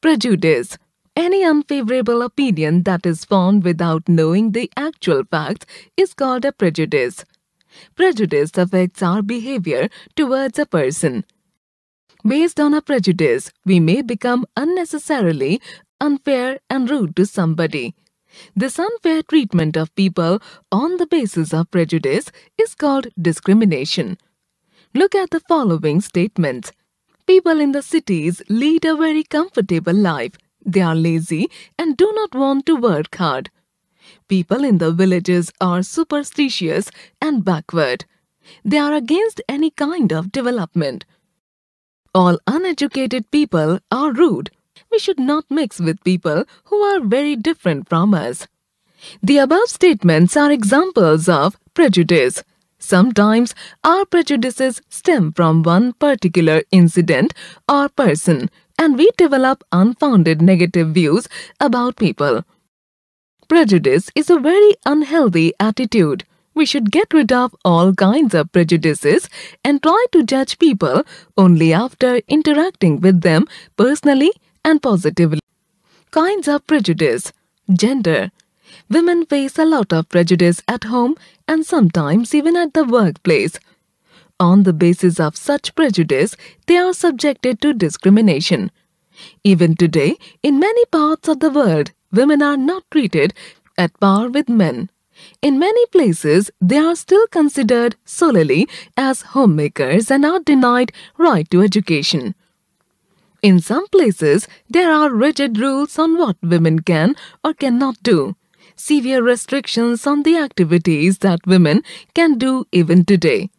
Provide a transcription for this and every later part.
Prejudice. Any unfavorable opinion that is formed without knowing the actual facts is called a prejudice. Prejudice affects our behavior towards a person. Based on a prejudice, we may become unnecessarily unfair and rude to somebody. This unfair treatment of people on the basis of prejudice is called discrimination. Look at the following statements. People in the cities lead a very comfortable life. They are lazy and do not want to work hard. People in the villages are superstitious and backward. They are against any kind of development. All uneducated people are rude. We should not mix with people who are very different from us. The above statements are examples of prejudice. Sometimes our prejudices stem from one particular incident or person and we develop unfounded negative views about people. Prejudice is a very unhealthy attitude. We should get rid of all kinds of prejudices and try to judge people only after interacting with them personally and positively. Kinds of prejudice Gender Women face a lot of prejudice at home and sometimes even at the workplace. On the basis of such prejudice, they are subjected to discrimination. Even today, in many parts of the world, women are not treated at par with men. In many places, they are still considered solely as homemakers and are denied right to education. In some places, there are rigid rules on what women can or cannot do severe restrictions on the activities that women can do even today.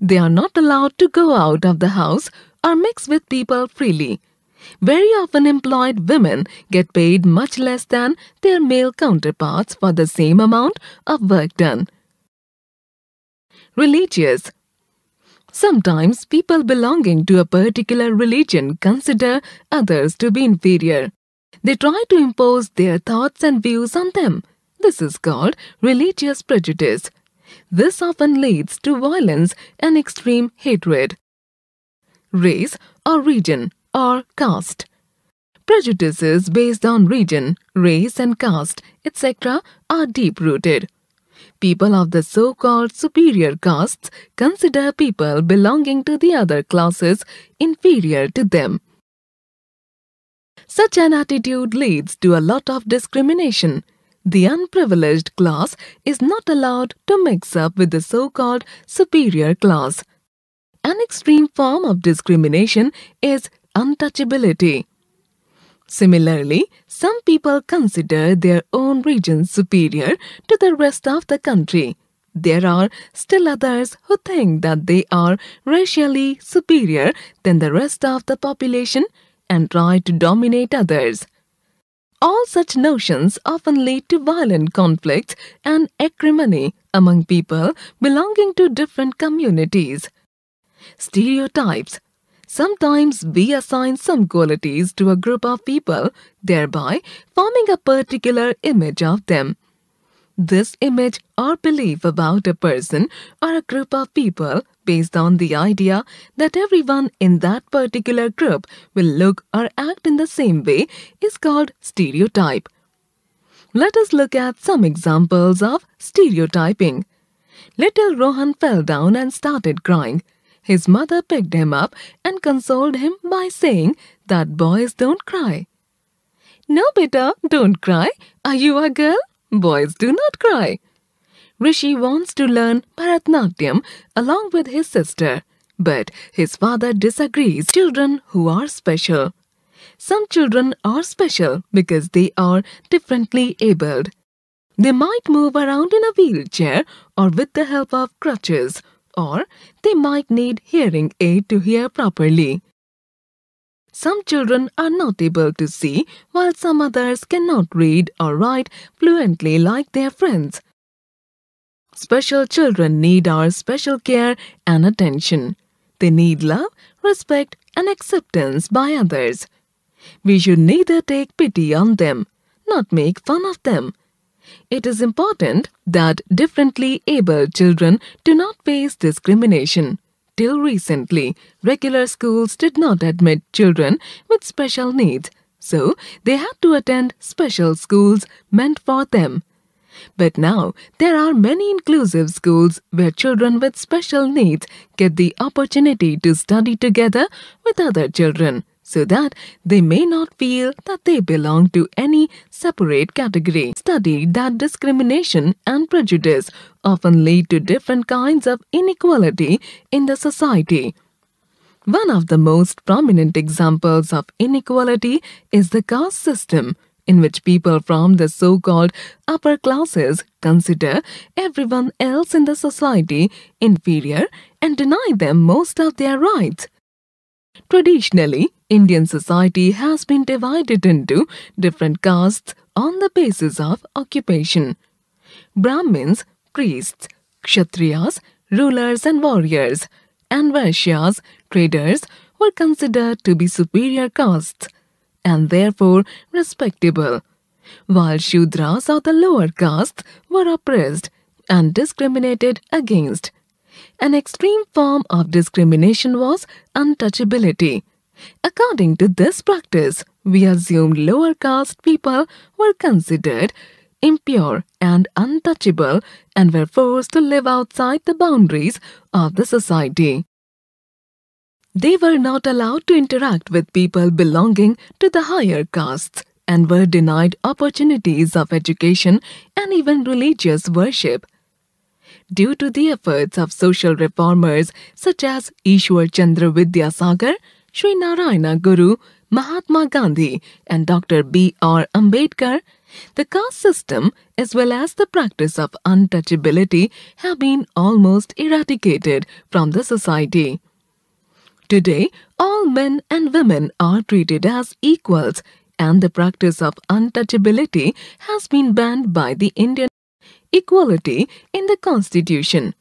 They are not allowed to go out of the house or mix with people freely. Very often employed women get paid much less than their male counterparts for the same amount of work done. Religious Sometimes people belonging to a particular religion consider others to be inferior. They try to impose their thoughts and views on them. This is called religious prejudice. This often leads to violence and extreme hatred. Race or region or caste. Prejudices based on region, race and caste, etc. are deep-rooted. People of the so-called superior castes consider people belonging to the other classes inferior to them. Such an attitude leads to a lot of discrimination the unprivileged class is not allowed to mix up with the so-called superior class. An extreme form of discrimination is untouchability. Similarly, some people consider their own region superior to the rest of the country. There are still others who think that they are racially superior than the rest of the population and try to dominate others. All such notions often lead to violent conflicts and acrimony among people belonging to different communities. Stereotypes Sometimes we assign some qualities to a group of people, thereby forming a particular image of them. This image or belief about a person or a group of people based on the idea that everyone in that particular group will look or act in the same way is called stereotype. Let us look at some examples of stereotyping. Little Rohan fell down and started crying. His mother picked him up and consoled him by saying that boys don't cry. No, beta, don't cry. Are you a girl? Boys do not cry. Rishi wants to learn Bharatnatyam along with his sister, but his father disagrees. Children who are special. Some children are special because they are differently abled. They might move around in a wheelchair or with the help of crutches, or they might need hearing aid to hear properly. Some children are not able to see, while some others cannot read or write fluently like their friends. Special children need our special care and attention. They need love, respect, and acceptance by others. We should neither take pity on them, not make fun of them. It is important that differently abled children do not face discrimination. Till recently, regular schools did not admit children with special needs. so they had to attend special schools meant for them. But now there are many inclusive schools where children with special needs get the opportunity to study together with other children so that they may not feel that they belong to any separate category. Study that discrimination and prejudice often lead to different kinds of inequality in the society. One of the most prominent examples of inequality is the caste system, in which people from the so called upper classes consider everyone else in the society inferior and deny them most of their rights. Traditionally, Indian society has been divided into different castes on the basis of occupation. Brahmins, priests, Kshatriyas, rulers and warriors, and Vaishyas, traders, were considered to be superior castes and therefore respectable, while Shudras or the lower castes were oppressed and discriminated against. An extreme form of discrimination was untouchability. According to this practice, we assumed lower caste people were considered impure and untouchable and were forced to live outside the boundaries of the society. They were not allowed to interact with people belonging to the higher castes and were denied opportunities of education and even religious worship. Due to the efforts of social reformers such as Ishwar Chandra Vidyasagar, Sri Narayana Guru, Mahatma Gandhi, and Dr. B. R. Ambedkar, the caste system as well as the practice of untouchability have been almost eradicated from the society. Today, all men and women are treated as equals and the practice of untouchability has been banned by the Indian equality in the Constitution.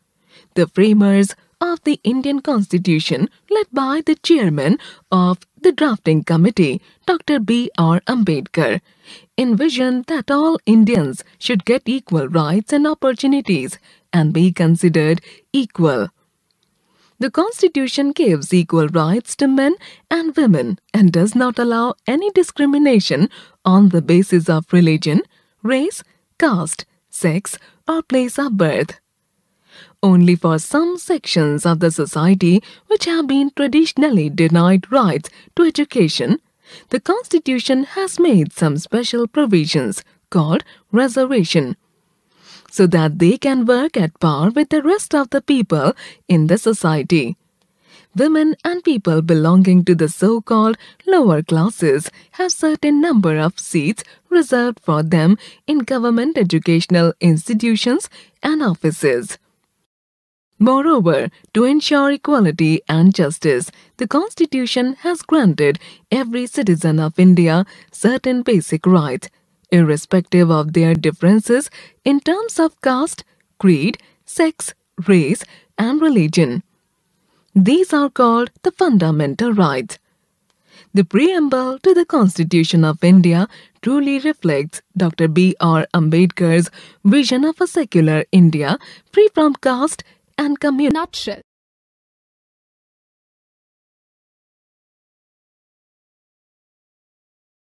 The framers of the Indian Constitution, led by the chairman of the drafting committee, Dr. B. R. Ambedkar, envisioned that all Indians should get equal rights and opportunities and be considered equal. The Constitution gives equal rights to men and women and does not allow any discrimination on the basis of religion, race, caste, sex, or place of birth. Only for some sections of the society which have been traditionally denied rights to education, the Constitution has made some special provisions called reservation so that they can work at par with the rest of the people in the society. Women and people belonging to the so-called lower classes have certain number of seats reserved for them in government educational institutions and offices. Moreover, to ensure equality and justice, the Constitution has granted every citizen of India certain basic rights irrespective of their differences in terms of caste, creed, sex, race, and religion. These are called the fundamental rights. The preamble to the Constitution of India truly reflects Dr. B. R. Ambedkar's vision of a secular India free from caste and communal. Nutshell.